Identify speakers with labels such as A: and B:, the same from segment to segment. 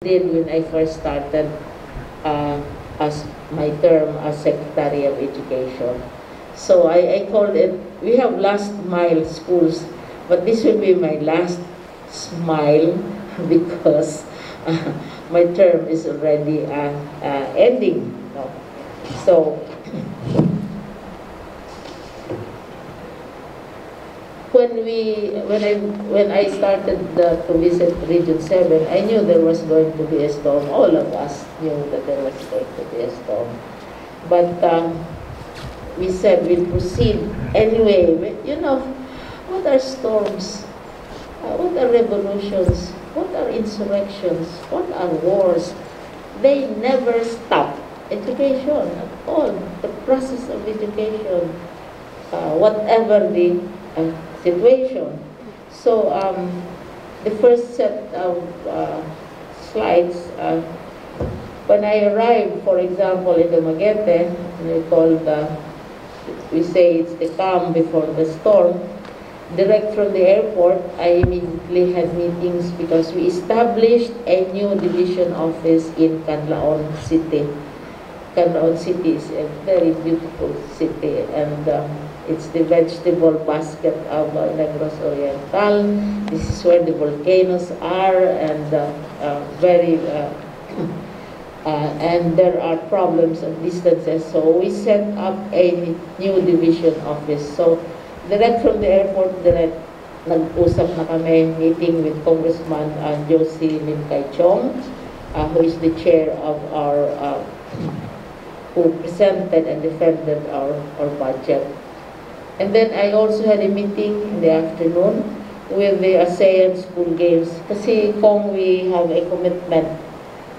A: did when I first started uh, as my term as Secretary of Education. So I, I called it, we have last mile schools, but this will be my last smile because uh, my term is already uh, uh, ending. So when we when I when I started the, to visit Region 7, I knew there was going to be a storm. All of us knew that there was going to be a storm. But um, we said we'll proceed anyway. You know, what are storms? Uh, what are revolutions? What are insurrections? What are wars? They never stop. Education at all. The process of education, uh, whatever the situation. So um, the first set of uh, slides, uh, when I arrived, for example, in Dumaguete, we call the, we say it's the calm before the storm, direct from the airport, I immediately had meetings because we established a new division office in Canlaon City. Canlaon City is a very beautiful city and um, it's the vegetable basket of uh, Negros Oriental. This is where the volcanoes are and uh, uh, very uh, and there are problems of distances. So we set up a new division office. So direct from the airport, direct nag-usap na kami, meeting with Congressman uh, Josie Lim Kai Chong, uh, who is the chair of our, uh, who presented and defended our, our budget. And then I also had a meeting in the afternoon with the ASEAN School Games. Kasi kung we have a commitment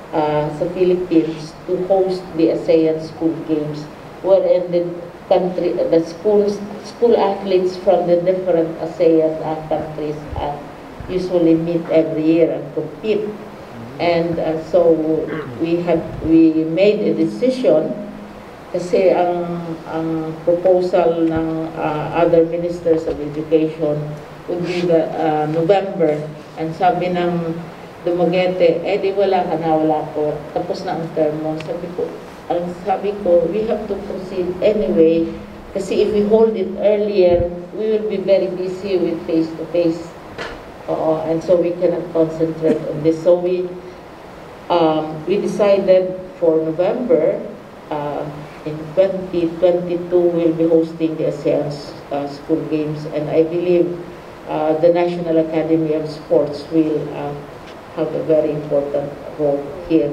A: uh, sa Philippines to host the ASEAN School Games, wherein the country, the schools, school athletes from the different ASEAN uh, countries uh, usually meet every year and compete. And uh, so we have we made a decision kasi ang ang proposal ng uh, other ministers of education would be the uh, November and sabi ng Dumaguete, eh di wala ka na, wala ko. Tapos na ang term mo. Sabi ko, ang sabi ko, we have to proceed anyway kasi if we hold it earlier, we will be very busy with face-to-face. Oo, and so we cannot concentrate on this. So we um, we decided for November, uh, in 2022, we'll be hosting the ASEAN uh, School Games, and I believe uh, the National Academy of Sports will uh, have a very important role here.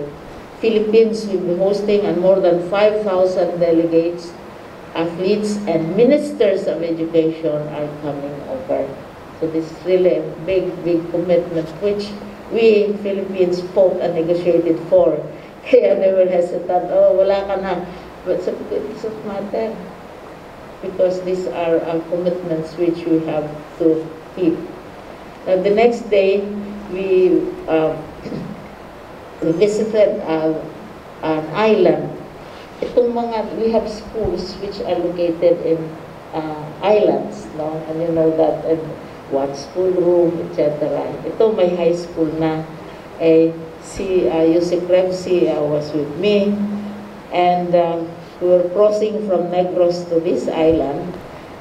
A: Philippines will be hosting, and more than 5,000 delegates, athletes, and ministers of education are coming over. So this is really a big, big commitment, which we Philippines fought and negotiated for. Kaya were hesitant, oh, wala ka na. Ko, it doesn't matter. Because these are our commitments which we have to keep. Now, the next day, we, uh, visited uh, an island. Itong mga, we have schools which are located in uh, islands, no? And you know that, and one school room, etc. Ito may high school na. Eh, si uh, Yusek Revsee uh, was with me. And uh, we were crossing from Negros to this island.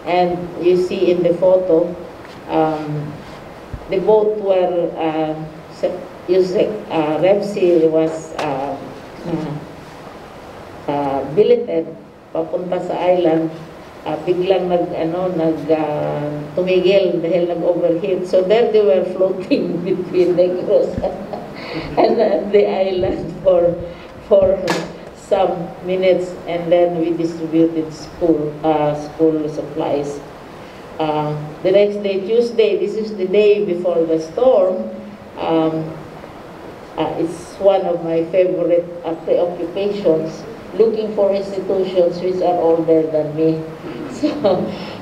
A: And you see in the photo, um, the boat where uh, Yusek uh, was uh, uh, uh, billeted papunta sa island uh, biglang nag ano nag uh, tumigil dahil nag-overheat. So there they were floating between Negros and uh, the island for for some minutes and then we distributed school uh, school supplies. Uh, the next day, Tuesday, this is the day before the storm. Um, uh, it's one of my favorite uh, preoccupations, looking for institutions which are older than me. So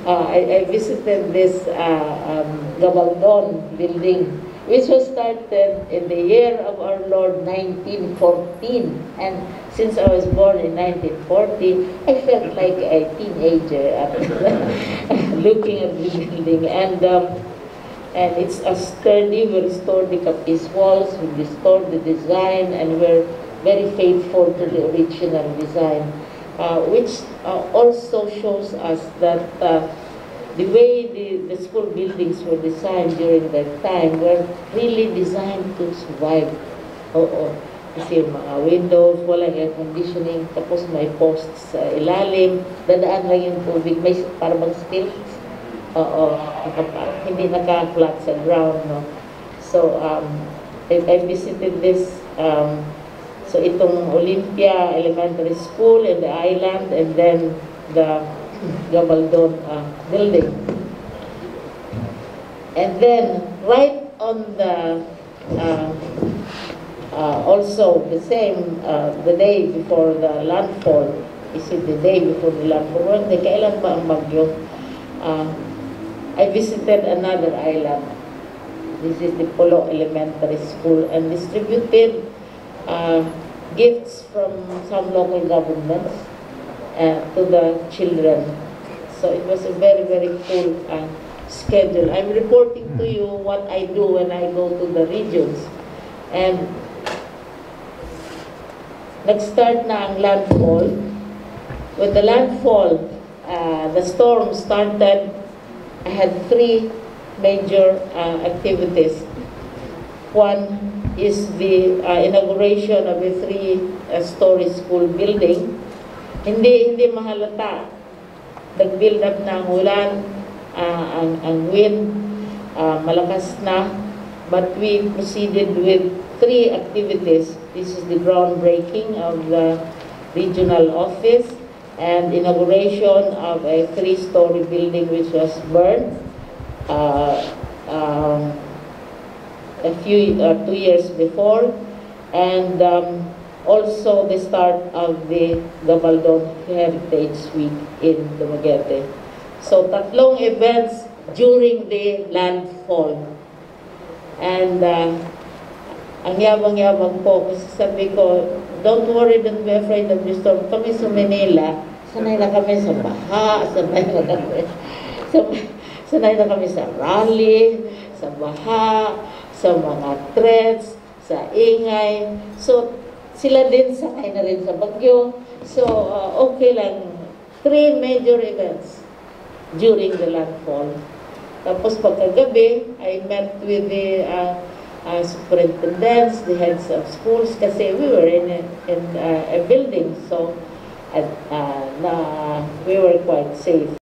A: uh, I, I visited this uh, um, Gabaldon building, which was started in the year of our Lord 1914. And since I was born in 1940, I felt like a teenager looking at the building. And um, And it's a sturdy, we restored the Capiz walls, we restored the design, and we're very faithful to the original design, uh, which uh, also shows us that uh, the way the, the school buildings were designed during that time were really designed to survive. Oo. Kasi yung mga windows, walang air conditioning, tapos may posts sa ilalim, dadaan lang yung tubig, may parang stilts. Oo, nakapa- hindi naka-flat sa ground, no? So, um, I, I visited this, um, so itong Olympia Elementary School in the island, and then the Gabaldon uh, building. And then, right on the, uh, uh, also the same, uh, the day before the landfall, is it the day before the landfall? Well, kailan ba ang bagyo? Uh, I visited another island. This is the Polo Elementary School and distributed uh, gifts from some local governments to the children. So it was a very, very full uh, schedule. I'm reporting to you what I do when I go to the regions. And nag-start na ang landfall. With the landfall, uh, the storm started I had three major uh, activities. One is the uh, inauguration of a three-story school building. Hindi hindi mahalata. Nag-build up na ang ulan, uh, ang, ang wind, uh, malakas na. But we proceeded with three activities. This is the groundbreaking of the regional office, and inauguration of a three-story building which was burned uh, um, a few uh, two years before, and um, also the start of the Gabaldon Heritage Week in Dumaguete. So tatlong events during the landfall. And uh, ang yabang-yabang po, kasi sabi ko, don't worry, don't be afraid of the storm. Kami sa Manila, sanay na kami sa baha, sanay na kami, sanay na kami sa rally, sa baha, sa mga threats, sa ingay. So, sila din sakay na rin sa bagyo. So, uh, okay lang. Three major events during the landfall. Tapos pagkagabi, I met with the uh, uh, superintendents, the heads of schools, kasi we were in a, in uh, a building, so at, uh, na we were quite safe.